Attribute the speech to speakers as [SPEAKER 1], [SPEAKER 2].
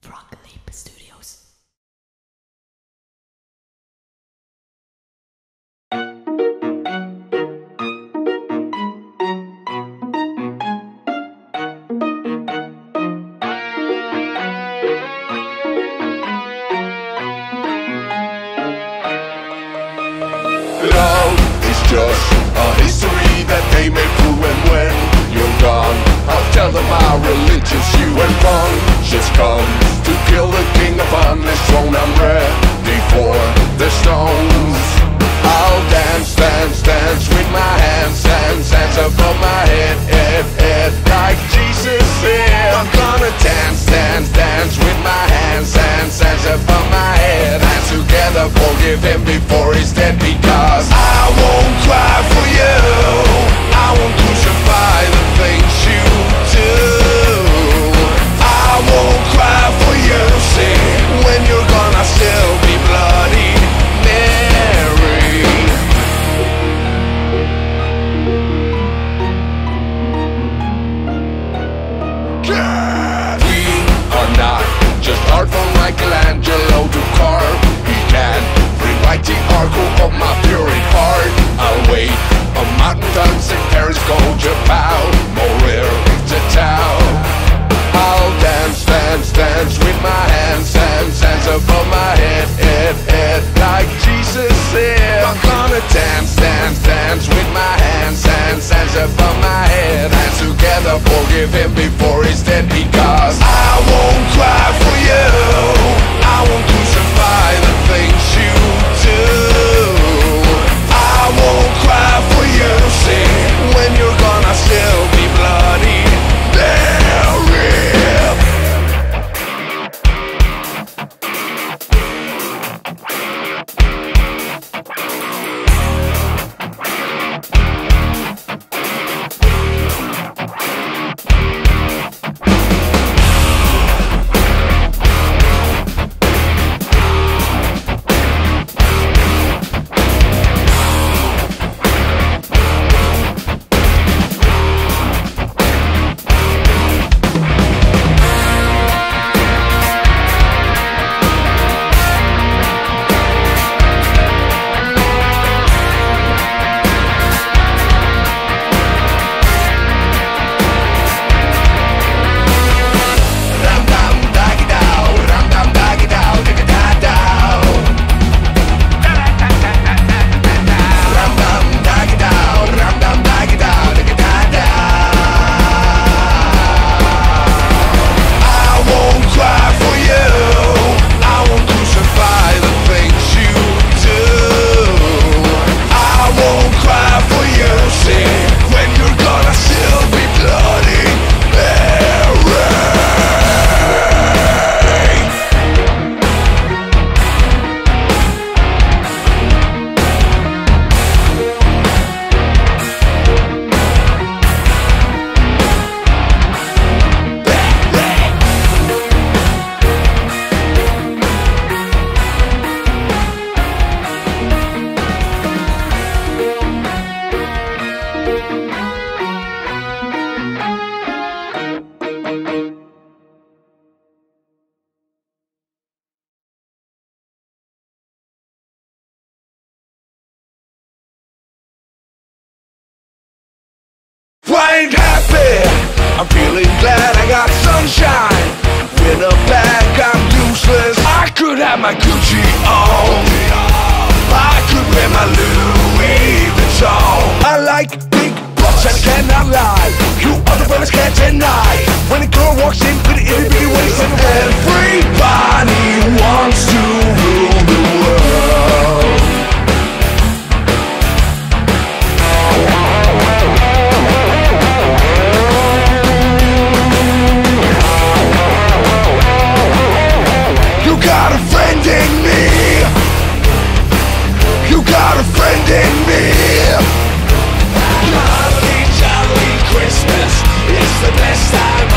[SPEAKER 1] Frog Leap Studios.
[SPEAKER 2] Just a history that they And when you're gone I'll tell them how religious you When conscience throne I'm ready for the stones. I'll dance, dance, dance with my hands Hands, hands above my head, head, head Like Jesus said I'm gonna dance, dance, dance with my hands Hands, hands above my head. Hands together, forgive him before he's dead Because I won't cry for you. I won't crucify the Michelangelo to carve He can rewrite the arc of my fury heart. I'll wait on mountains in Paris, go Japan Montreal, to town I'll dance, dance, dance with my hands, hands, hands above my head, head, head Like Jesus said. I'm gonna dance, dance, dance with my hands, hands, hands above my head. Hands together, forgive him before he's dead Because I won't cry for you I ain't happy. I'm feeling glad I got sunshine. With a bag, I'm useless. I could have my Gucci on. I could wear my Louis Vuitton. I like big butts and cannot lie. You other brothers can't deny. When a girl walks in not offending me Holly jolly Christmas is the best time.